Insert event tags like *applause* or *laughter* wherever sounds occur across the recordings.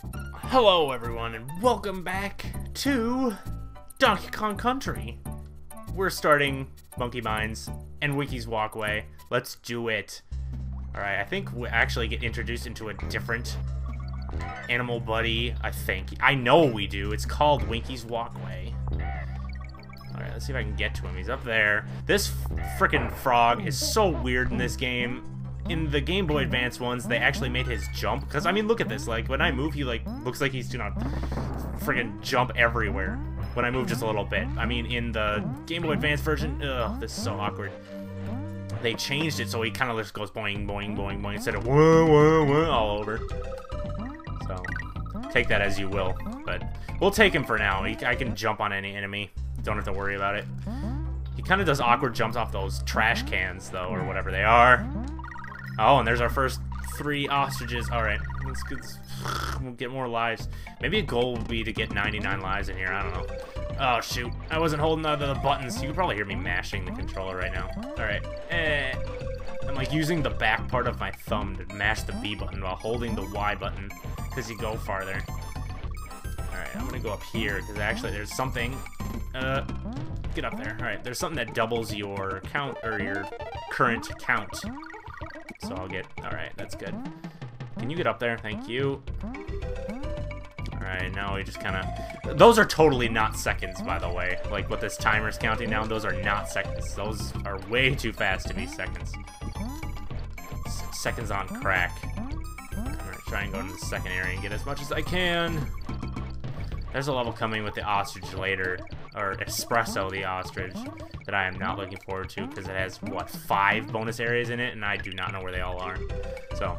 Hello, everyone, and welcome back to Donkey Kong Country. We're starting Monkey Mines and Winky's Walkway. Let's do it. Alright, I think we actually get introduced into a different animal buddy, I think. I know we do. It's called Winky's Walkway. Alright, let's see if I can get to him. He's up there. This freaking frog is so weird in this game. In the Game Boy Advance ones, they actually made his jump. Because, I mean, look at this. Like, when I move, he, like, looks like he's doing a freaking jump everywhere. When I move just a little bit. I mean, in the Game Boy Advance version, ugh, this is so awkward. They changed it so he kind of just goes boing, boing, boing, boing, instead of whoa, whoa, whoa, all over. So, take that as you will. But we'll take him for now. He, I can jump on any enemy. Don't have to worry about it. He kind of does awkward jumps off those trash cans, though, or whatever they are. Oh, and there's our first three ostriches. Alright, let's get, *sighs* we'll get more lives. Maybe a goal would be to get 99 lives in here. I don't know. Oh, shoot. I wasn't holding of the buttons. You can probably hear me mashing the controller right now. Alright. Eh. I'm like using the back part of my thumb to mash the B button while holding the Y button because you go farther. Alright, I'm gonna go up here because actually there's something. Uh, get up there. Alright, there's something that doubles your count or your current count. So I'll get. Alright, that's good. Can you get up there? Thank you. Alright, now we just kind of... Those are totally not seconds, by the way. Like, what this timer's counting down, those are not seconds. Those are way too fast to be seconds. S seconds on crack. I'm gonna try and go into the second area and get as much as I can. There's a level coming with the ostrich later, or Expresso the ostrich, that I am not looking forward to because it has, what, five bonus areas in it, and I do not know where they all are. So,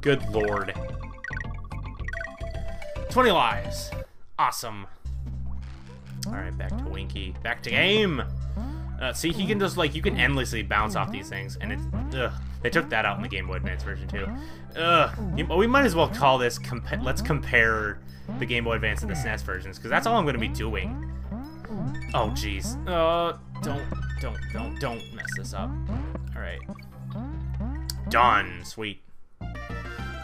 good lord. 20 lives. Awesome. Alright, back to Winky. Back to game! Uh, see, he can just, like, you can endlessly bounce off these things, and it's, ugh. They took that out in the Game Boy Advance version, too. Ugh. We might as well call this, compa let's compare the Game Boy Advance and the SNES versions, because that's all I'm going to be doing. Oh, jeez. Uh, don't, don't, don't, don't mess this up. Alright. Done. Sweet.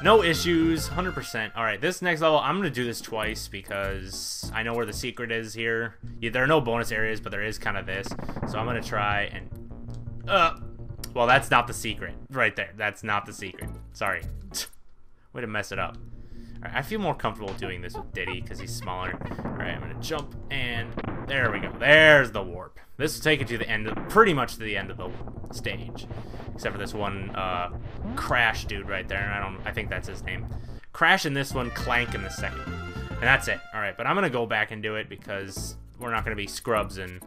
No issues, 100%. Alright, this next level, I'm going to do this twice because I know where the secret is here. Yeah, there are no bonus areas, but there is kind of this. So I'm going to try and... Uh, well, that's not the secret. Right there. That's not the secret. Sorry. *laughs* Way to mess it up. Alright, I feel more comfortable doing this with Diddy because he's smaller. Alright, I'm going to jump and... There we go. There's the warp. This will take it to the end, of, pretty much to the end of the stage. Except for this one, uh, Krash dude right there. And I don't, I think that's his name. Krash in this one, Klank in the second. And that's it. Alright, but I'm gonna go back and do it because we're not gonna be scrubs and,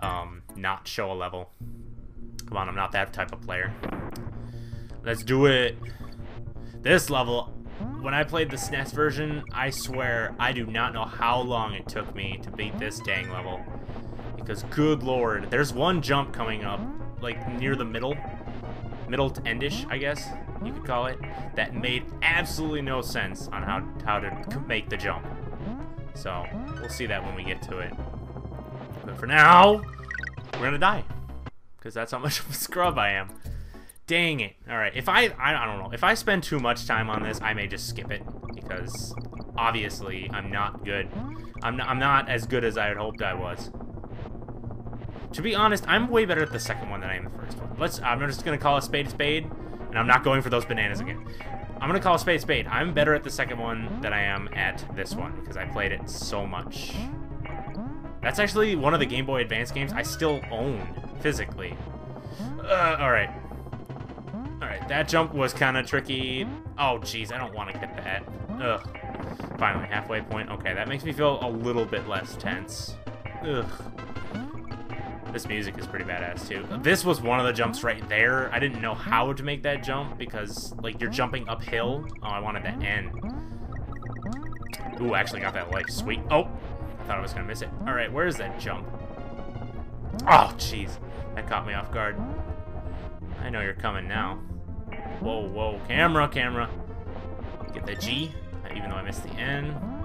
um, not show a level. Come on, I'm not that type of player. Let's do it. This level, when I played the SNES version, I swear I do not know how long it took me to beat this dang level. Because good lord, there's one jump coming up, like near the middle, middle to endish, I guess you could call it, that made absolutely no sense on how, how to make the jump. So, we'll see that when we get to it. But for now, we're gonna die. Because that's how much of a scrub I am. Dang it. Alright, if I, I, don't know, if I spend too much time on this, I may just skip it. Because, obviously, I'm not good. I'm not, I'm not as good as I had hoped I was. To be honest, I'm way better at the second one than I am the first one. Let's, I'm just gonna call a spade a spade, and I'm not going for those bananas again. I'm gonna call a spade a spade. I'm better at the second one than I am at this one, because I played it so much. That's actually one of the Game Boy Advance games I still own, physically. Uh, alright. Alright, that jump was kind of tricky. Oh, jeez, I don't want to get that. Ugh. Finally, halfway point. Okay, that makes me feel a little bit less tense. Ugh. This music is pretty badass, too. This was one of the jumps right there. I didn't know how to make that jump because, like, you're jumping uphill. Oh, I wanted that end. Ooh, actually got that life. Sweet. Oh, I thought I was going to miss it. All right, where is that jump? Oh, jeez. That caught me off guard. I know you're coming now. Whoa, whoa. Camera, camera. Get the G, even though I missed the N.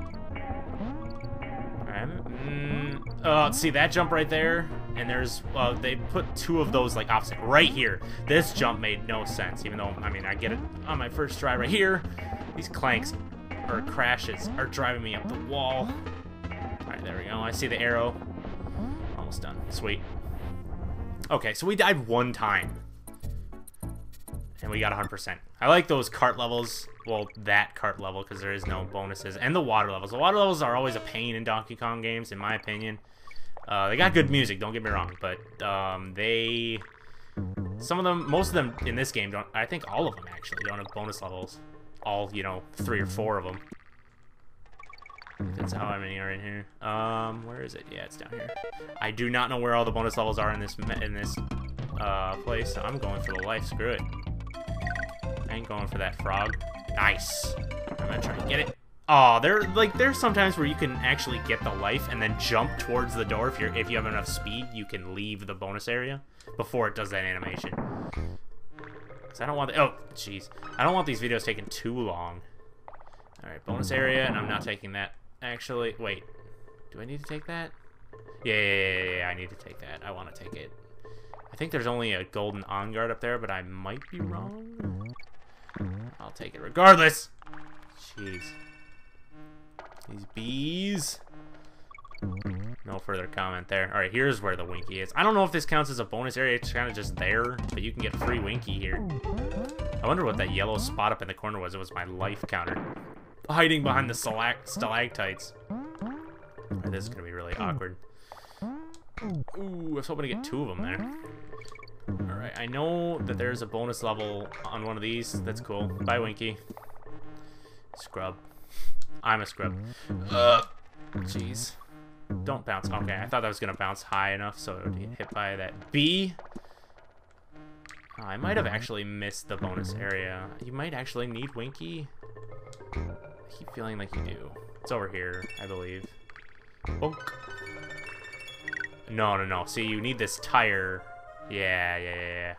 Mm, uh, see that jump right there? And there's, uh, they put two of those, like, opposite right here. This jump made no sense, even though, I mean, I get it on my first try right here. These clanks or crashes are driving me up the wall. Alright, there we go. I see the arrow. Almost done. Sweet. Okay, so we died one time. And we got 100%. I like those cart levels. Well, that cart level, because there is no bonuses. And the water levels. The water levels are always a pain in Donkey Kong games, in my opinion. Uh, they got good music, don't get me wrong. But um, they... Some of them, most of them in this game don't... I think all of them, actually, don't have bonus levels. All, you know, three or four of them. That's how many are in here. Um, where is it? Yeah, it's down here. I do not know where all the bonus levels are in this in this uh, place. I'm going for the life. Screw it. Ain't going for that frog. Nice. I'm gonna try and get it. Oh, there like there's sometimes where you can actually get the life and then jump towards the door if you're if you have enough speed, you can leave the bonus area before it does that animation. Cause I don't want the, oh jeez. I don't want these videos taking too long. Alright, bonus area, and I'm not taking that. Actually, wait. Do I need to take that? Yeah, yeah, yeah, yeah, I need to take that. I want to take it. I think there's only a golden Enguarde up there, but I might be wrong. I'll take it regardless. Jeez. These bees. No further comment there. Alright, here's where the Winky is. I don't know if this counts as a bonus area. It's kind of just there, but you can get free Winky here. I wonder what that yellow spot up in the corner was. It was my life counter hiding behind the stalactites. Right, this is gonna be really awkward. Ooh, I was hoping to get two of them there. Alright, I know that there's a bonus level on one of these. That's cool. Bye, Winky. Scrub. I'm a scrub. Uh, jeez. Don't bounce. Okay, I thought that was gonna bounce high enough so it would get hit by that bee. Oh, I might have actually missed the bonus area. You might actually need Winky I keep feeling like you do. It's over here, I believe. Bonk. No, no, no. See, you need this tire. Yeah, yeah, yeah, yeah.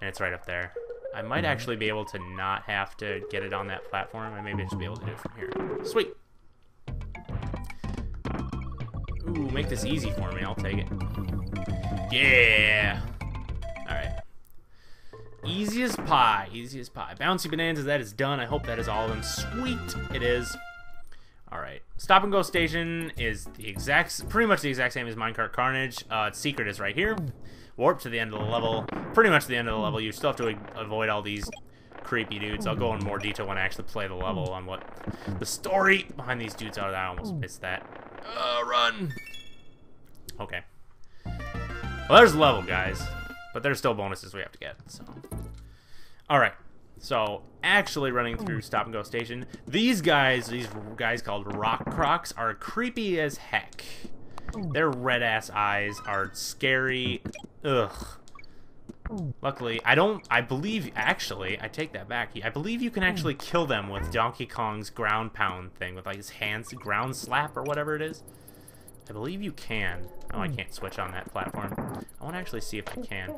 And it's right up there. I might mm-hmm. actually be able to not have to get it on that platform. I maybe just be able to do it from here. Sweet. Ooh, make this easy for me. I'll take it. Yeah. Alright. Easy as pie, easy as pie. Bouncy Bonanza, that is done. I hope that is all of them. Sweet, it is. Stop and Go Station is the exact, pretty much the exact same as Minecart Carnage. Uh, its secret is right here. Warp to the end of the level. Pretty much the end of the level. You still have to avoid all these creepy dudes. I'll go in more detail when I actually play the level on what the story behind these dudes are. I almost missed that. Uh, run! Okay. Well, there's the level, guys. But there's still bonuses we have to get, so. Alright. So, actually running through hmm. Stop and Go Station, these guys, these guys called Rockkrocs, are creepy as heck. Hmm. Their red-ass eyes are scary. Ugh. Luckily, I don't, I believe, actually, I take that back. I believe you can hmm. actually kill them with Donkey Kong's ground pound thing, with like his hands, ground slap or whatever it is. I believe you can. Oh, I can't switch on that platform. I want to actually see if I can.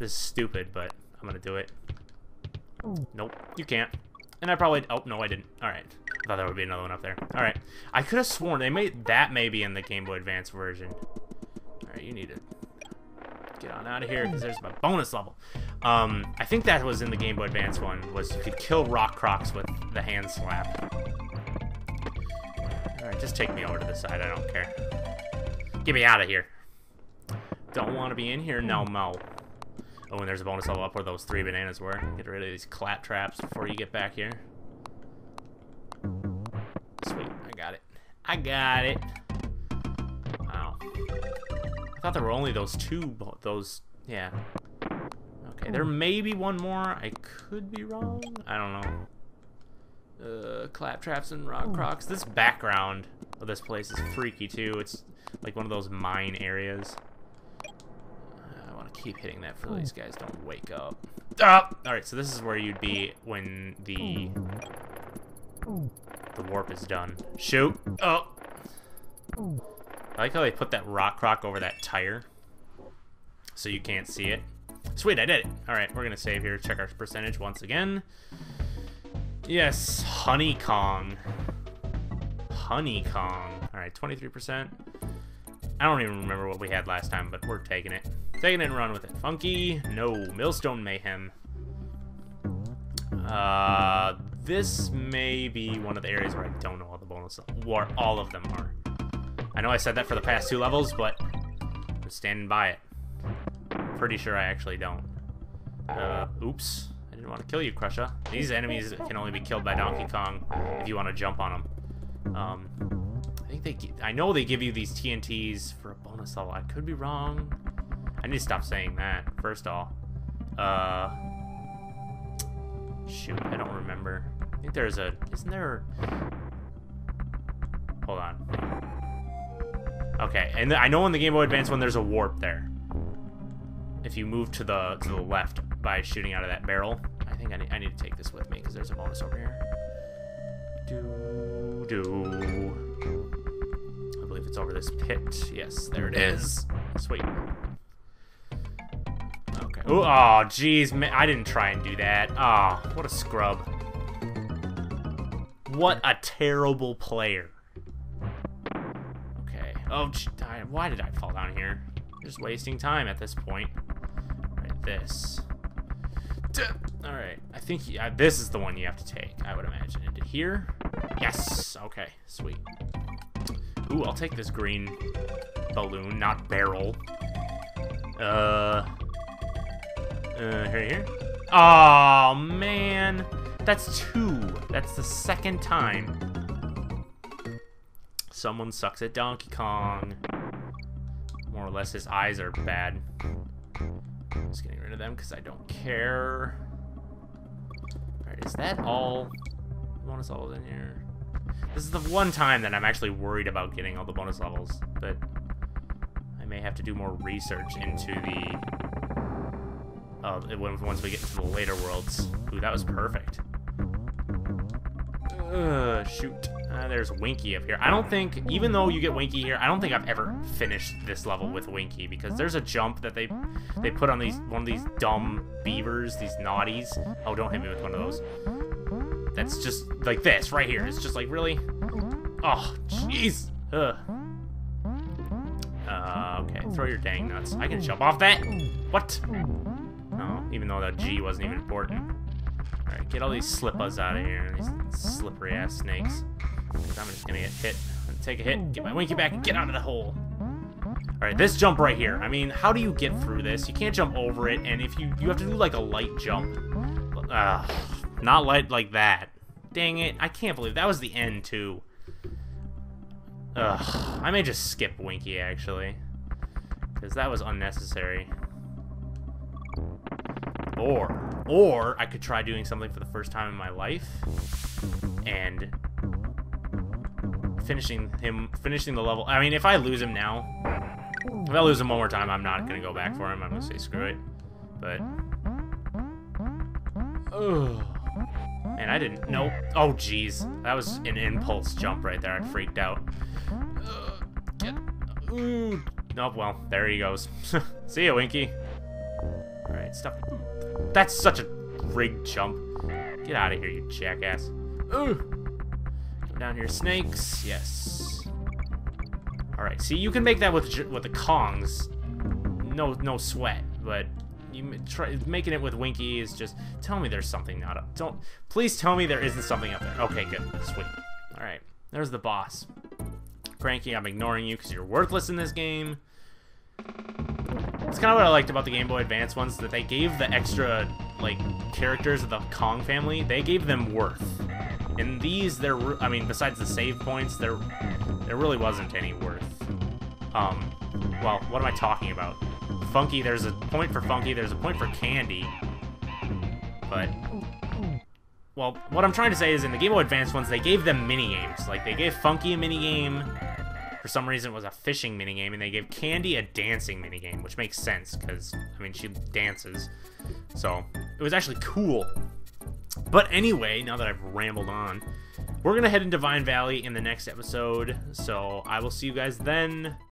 This is stupid, but I'm going to do it. Nope, you can't. And I probably... Oh, no, I didn't. Alright. I thought there would be another one up there. Alright. I could have sworn they made... That may be in the Game Boy Advance version. Alright, you need to get on out of here, because there's my bonus level. Um, I think that was in the Game Boy Advance one, was you could kill Rockkrocs with the hand slap. Alright, just take me over to the side, I don't care. Get me out of here. Don't want to be in here, no mo. Oh, and there's a bonus level up where those three bananas were. Get rid of these clap traps before you get back here. Sweet, I got it. I got it. Wow. I thought there were only those two, those, yeah. Okay, there may be one more. I could be wrong. I don't know uh, claptraps and rock crocs. This background of this place is freaky too. It's like one of those mine areas. Uh, I want to keep hitting that for these guys don't wake up. Ah! Alright, so this is where you'd be when the the warp is done. Shoot! Oh! I like how they put that rock rock over that tire so you can't see it. Sweet, I did it. Alright, we're gonna save here, check our percentage once again. Yes, Honey Kong. Honey Kong. Alright, 23%. I don't even remember what we had last time, but we're taking it. Taking it and run with it. Funky. No. Millstone Mayhem. Uh, this may be one of the areas where I don't know all the bonus, where all of them are. I know I said that for the past two levels, but I'm standing by it. Pretty sure I actually don't. Uh, oops. I didn't want to kill you, Krusha. These enemies can only be killed by Donkey Kong if you want to jump on them. Um, I think they... I know they give you these TNTs for a bonus level. I could be wrong. I need to stop saying that, first off. Uh... Shoot, I don't remember. I think there's a... Isn't there... Hold on. Okay, and I know in the Game Boy Advance one there's a warp there. If you move to the to the left by shooting out of that barrel. I think I need, I need to take this with me because there's a bonus over here. Do do. I believe it's over this pit. Yes, there it is. Sweet. Ooh, oh, jeez, man, I didn't try and do that. Oh, what a scrub. What a terrible player. Okay. Oh, why did I fall down here? Just wasting time at this point. Right, this. Alright, I think yeah, this is the one you have to take, I would imagine. Into here? Yes! Okay, sweet. Ooh, I'll take this green balloon, not barrel. Uh... Uh, here, here? Oh, man! That's two. That's the second time someone sucks at Donkey Kong. More or less, his eyes are bad. I'm just getting rid of them because I don't care. Alright, is that all bonus levels in here? This is the one time that I'm actually worried about getting all the bonus levels, but I may have to do more research into the... Uh, once we get into the later worlds. Ooh, that was perfect. Ugh, shoot. Uh, there's Winky up here. I don't think, even though you get Winky here, I don't think I've ever finished this level with Winky because there's a jump that they they put on these one of these dumb beavers, these Gnawties. Oh, don't hit me with one of those. That's just like this right here. It's just like really. Oh, jeez. Ugh. Uh, okay, throw your dang nuts. I can jump off that. What? Even though that G wasn't even important. Alright, get all these slippas out of here. These slippery ass snakes. I'm just gonna get hit. Take a hit, get my Winky back, and get out of the hole. Alright, this jump right here. I mean, how do you get through this? You can't jump over it, and if you you have to do like a light jump. Uh, not light like that. Dang it, I can't believe that was the end too. Ugh, I may just skip Winky actually. Because that was unnecessary. Or, or I could try doing something for the first time in my life and finishing him, finishing the level. I mean, if I lose him now, if I lose him one more time, I'm not gonna go back for him. I'm gonna say screw it. But, oh, and I didn't. Nope. Oh, jeez, that was an impulse jump right there. I freaked out. Uh, get. Ooh. Well, there he goes. *laughs* See ya, Winky. All right, stuff. That's such a rigged jump. Get out of here, you jackass. Ooh. Down here, snakes. Yes. All right. See, you can make that with with the Kongs. No, no sweat. But you try making it with Winky is just tell me there's something not up. Don't please tell me there isn't something up there. Okay, good, sweet. All right, there's the boss. Cranky, I'm ignoring you because you're worthless in this game. It's kind of what I liked about the Game Boy Advance ones that they gave the extra like characters of the Kong family. They gave them worth. In these, there, I mean, besides the save points, there, there really wasn't any worth. Um, well, what am I talking about? Funky, there's a point for Funky, there's a point for Candy, but, well, what I'm trying to say is in the Game Boy Advance ones, they gave them mini-games. Like, they gave Funky a mini-game, for some reason it was a fishing minigame, and they gave Candy a dancing minigame, which makes sense, because, I mean, she dances. So, it was actually cool. But anyway, now that I've rambled on, we're to head into Vine Valley in the next episode. So I will see you guys then.